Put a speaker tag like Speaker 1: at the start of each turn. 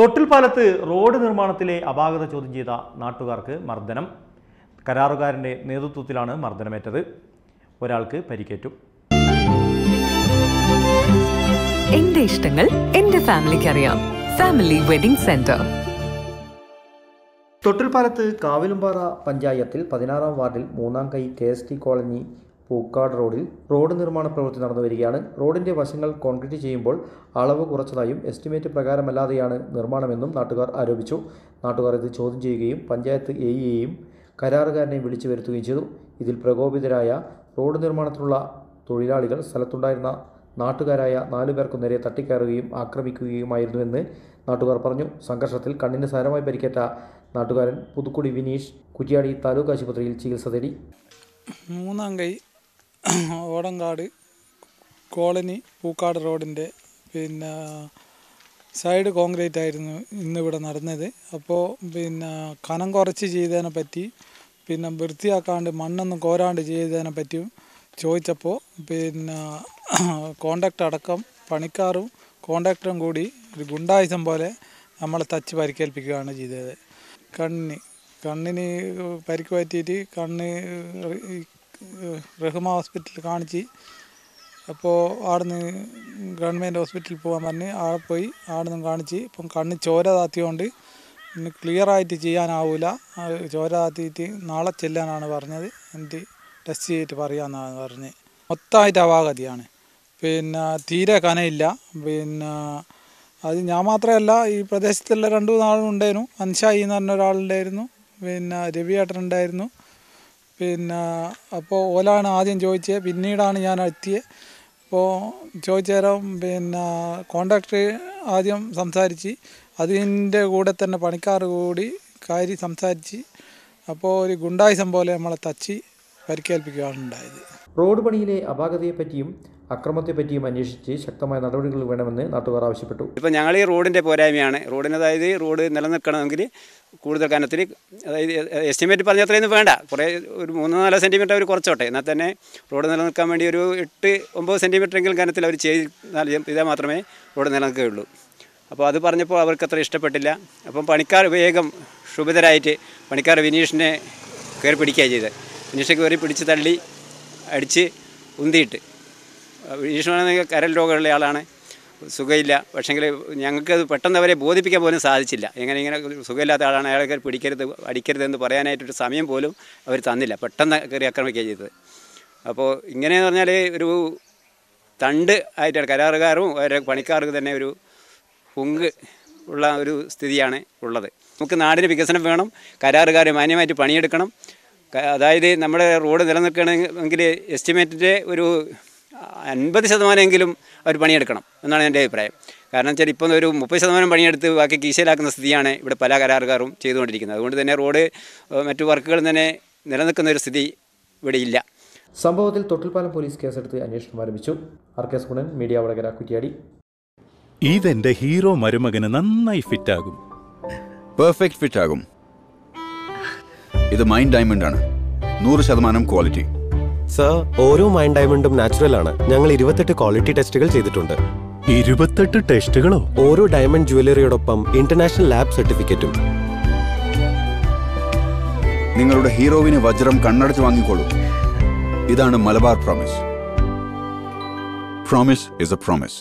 Speaker 1: തൊട്ടിൽപ്പാലത്ത് road നിർമ്മാണത്തിലെ അപാകത ചോദ്യം ചെയ്ത നാട്ടുകാർക്ക് മർദ്ദനം. കരാറുകാരന്റെ നേതൃത്വത്തിലാണ് മർദ്ദനമേറ്റത്. ഒരാൾക്ക് പരിക്കേറ്റു.
Speaker 2: എന്റെ ഇഷ്ടങ്ങൾ എന്റെ ഫാമിലിക്ക് അറിയാം ഫാമിലി വെഡിംഗ് സെന്റർ.
Speaker 1: തൊട്ടിൽപ്പാലത്ത് കാവിലുംപാറ പഞ്ചായത്തിൽ പതിനാറാം വാർഡിൽ മൂന്നാം കൈ K S T colony Pookkad റോഡിൽ റോഡ് നിർമ്മാണ പ്രവൃത്തി നടന്നു വരികയാണ്. റോഡിന്റെ വശങ്ങൾ കോൺക്രീറ്റ് ചെയ്യുമ്പോൾ അളവ് കുറച്ചതായും എസ്റ്റിമേറ്റ് പ്രകാരമല്ലാതെയാണ് നിർമ്മാണമെന്നും നാട്ടുകാർ ആരോപിച്ചു. നാട്ടുകാർ ഇത് ചോദ്യം ചെയ്യുകയും പഞ്ചായത്ത് എഇയെയും കരാറുകാരനെയും വിളിച്ചു വരുത്തുകയും ചെയ്തു. ഇതിൽ പ്രകോപിതരായ റോഡ് നിർമ്മാണത്തിനുള്ള തൊഴിലാളികൾ സ്ഥലത്തുണ്ടായിരുന്ന നാട്ടുകാരായ നാലു പേർക്കു നേരെ തട്ടിക്കയറുകയും ആക്രമിക്കുകയുമായിരുന്നുവെന്ന് നാട്ടുകാർ പറഞ്ഞു. സംഘർഷത്തിൽ കണ്ണിന് സാരമായി പരിക്കേറ്റ നാട്ടുകാരൻ പുതുക്കുടി വിനീഷ് കുറ്റിയാടി താലൂക്ക് ആശുപത്രിയിൽ ചികിത്സ തേടി.
Speaker 3: മൂന്നാം കൈ ഓടങ്കാട് കോളനി പൂക്കാട് റോഡിന്റെ പിന്നെ സൈഡ് കോൺക്രീറ്റ് ആയിരുന്നു ഇന്നിവിടെ നടന്നത്. അപ്പോൾ പിന്നെ കനം കുറച്ച് ചെയ്തതിനെ പറ്റി പിന്നെ വൃത്തിയാക്കാണ്ട് മണ്ണൊന്നും കോരാണ്ട് ചെയ്തതിനെ പറ്റിയും ചോദിച്ചപ്പോൾ പിന്നെ കോണ്ടാക്ട് അടക്കം പണിക്കാറും കോണ്ടാക്ടറും കൂടി ഒരു ഗുണ്ടായുധം പോലെ നമ്മളെ തച്ച് പരിക്കേൽപ്പിക്കുകയാണ് ചെയ്തത്. കണ്ണിന് കണ്ണിന് പരിക്ക് പറ്റിയിട്ട് കണ്ണ് റഹ്മ ഹോസ്പിറ്റലിൽ കാണിച്ച് അപ്പോൾ അവിടുന്ന് ഗവൺമെന്റ് ഹോസ്പിറ്റലിൽ പോകാൻ പറഞ്ഞ് അവിടെ പോയി അവിടെ നിന്ന് കാണിച്ച് ഇപ്പം കണ്ണ് ചോര താത്തിയോണ്ട് ഇന്ന് ക്ലിയറായിട്ട് ചെയ്യാനാവില്ല ചോര താത്തിയിട്ട് നാളെ ചെല്ലാനാണ് പറഞ്ഞത്. എന്നിട്ട് ടെസ്റ്റ് ചെയ്തിട്ട് പറയാമെന്നാണ് പറഞ്ഞത് മൊത്തമായിട്ട് അവാഗതിയാണ് പിന്നെ തീരെ കനയില്ല. പിന്നെ അത് ഞാൻ മാത്രമല്ല ഈ പ്രദേശത്തുള്ള രണ്ട് മൂന്നാളും ഉണ്ടായിരുന്നു. അൻഷായി എന്ന് പറഞ്ഞ ഒരാളുണ്ടായിരുന്നു. പിന്നെ രവിയേട്ടൻ ഉണ്ടായിരുന്നു. പിന്നെ അപ്പോൾ ഓലാണ് ആദ്യം ചോദിച്ചത് പിന്നീടാണ് ഞാൻ എത്തിയത് അപ്പോൾ ചോദിച്ചേരം പിന്നെ കോണ്ടാക്ടർ ആദ്യം സംസാരിച്ച് അതിന്റെ കൂടെ തന്നെ പണിക്കാർ കൂടി കാര്യം സംസാരിച്ച് അപ്പോൾ ഒരു ഗുണ്ടായുസം പോലെ നമ്മളെ തച്ചി പരിക്കേൽപ്പിക്കുകയാണ് ഉണ്ടായത്.
Speaker 1: റോഡ് പണിയിലെ അപാകതയെപ്പറ്റിയും അക്രമത്തെപ്പറ്റിയും അന്വേഷിച്ച് ശക്തമായ നടപടികൾ വേണമെന്ന് നാട്ടുകാർ ആവശ്യപ്പെട്ടു.
Speaker 4: ഇപ്പോൾ ഞങ്ങൾ ഈ റോഡിന്റെ പോരായ്മയാണ്. റോഡിന് അതായത് റോഡ് നിലനിൽക്കണമെങ്കിൽ കൂടുതൽ കനത്തിൽ അതായത് എസ്റ്റിമേറ്റ് പറഞ്ഞ വേണ്ട. കുറേ ഒരു മൂന്ന് നാല് സെന്റിമീറ്റർ അവർ കുറച്ചോട്ടെ. എന്നാൽ തന്നെ റോഡ് നിലനിൽക്കാൻ വേണ്ടി ഒരു എട്ട് ഒമ്പത് സെന്റിമീറ്ററെങ്കിലും കനത്തിൽ അവർ ചെയ്താൽ ഇതാൽ മാത്രമേ റോഡ് നിലനിൽക്കുകയുള്ളൂ. അപ്പോൾ അത് പറഞ്ഞപ്പോൾ അവർക്ക് അത്ര ഇഷ്ടപ്പെട്ടില്ല. അപ്പം പണിക്കാർ വേഗം ക്ഷുഭിതരായിട്ട് പണിക്കാർ വിനീഷിനെ കയറി പിടിക്കുകയാണ് ചെയ്തത്. വിനീഷെ കയറി പിടിച്ച് തള്ളി അടിച്ച് ഉന്തിയിട്ട് വിനീഷ് കരൽ രോഗമുള്ള ആളാണ്. സുഖമില്ല. പക്ഷേങ്കിൽ ഞങ്ങൾക്ക് അത് പെട്ടെന്ന് അവരെ ബോധിപ്പിക്കാൻ പോലും സാധിച്ചില്ല. എങ്ങനെ ഇങ്ങനെ സുഖമില്ലാത്ത ആളാണ്. അയാൾക്ക് പിടിക്കരുത് അടിക്കരുത് എന്ന് പറയാനായിട്ടൊരു സമയം പോലും അവർ തന്നില്ല. പെട്ടെന്ന് കയറി ആക്രമിക്കുകയാണ് ചെയ്തത്. അപ്പോൾ ഇങ്ങനെയെന്ന് പറഞ്ഞാൽ ഒരു തണ്ട് ആയിട്ടാണ് കരാറുകാരും അവരുടെ പണിക്കാർക്ക് തന്നെ ഒരു പൊങ്ക് ഉള്ള ഒരു സ്ഥിതിയാണ് ഉള്ളത്. നമുക്ക് നാടിന് വികസനം വേണം. കരാറുകാർ മാന്യമായിട്ട് പണിയെടുക്കണം. അതായത് നമ്മുടെ റോഡ് നിലനിൽക്കണമെങ്കിൽ എസ്റ്റിമേറ്റിന്റെ ഒരു അൻപത് ശതമാനമെങ്കിലും അവർ പണിയെടുക്കണം എന്നാണ് എന്റെ അഭിപ്രായം. കാരണം വെച്ചാൽ ഇപ്പം ഒരു മുപ്പത് ശതമാനം പണിയെടുത്ത് ബാക്കി കീശയിലാക്കുന്ന സ്ഥിതിയാണ് ഇവിടെ പല കരാറുകാരും ചെയ്തുകൊണ്ടിരിക്കുന്നത്. അതുകൊണ്ട് തന്നെ റോഡ് മറ്റു വർക്കുകൾ തന്നെ നിലനിൽക്കുന്ന ഒരു സ്ഥിതി ഇവിടെ ഇല്ല.
Speaker 1: സംഭവത്തിൽ തൊട്ടിൽപ്പാലം പോലീസ് കേസെടുത്ത് അന്വേഷണം ആരംഭിച്ചു. R K Sugunan media Vadakara Kuttiyadi.
Speaker 5: ഇതെന്റെ ഹീറോ മരുമകന് നന്നായി ഫിറ്റ് ആകും
Speaker 6: പെർഫെക്റ്റ് ഫിറ്റ് ആകും ഇത് മൈൻഡ് ഡയമണ്ട് ആണ്. നൂറ് ശതമാനം ക്വാളിറ്റി.
Speaker 7: സർ ഓരോ മൈൻ ഡയമണ്ടും നാച്ചുറൽ ആണ്. ഞങ്ങൾ ഇരുപത്തെട്ട് ക്വാളിറ്റി ടെസ്റ്റുകൾ ചെയ്തിട്ടുണ്ട്.
Speaker 5: ഇരുപത്തെട്ട് ടെസ്റ്റുകളോ
Speaker 7: ഓരോ ഡയമണ്ട് ജുവലറിയോടൊപ്പം ഇന്റർനാഷണൽ ലാബ് സർട്ടിഫിക്കറ്റും
Speaker 6: നിങ്ങളുടെ ഹീറോവിന് വജ്രം കണ്ണടച്ച് വാങ്ങിക്കോളൂ. ഇതാണ് Malabar promise promise is a promise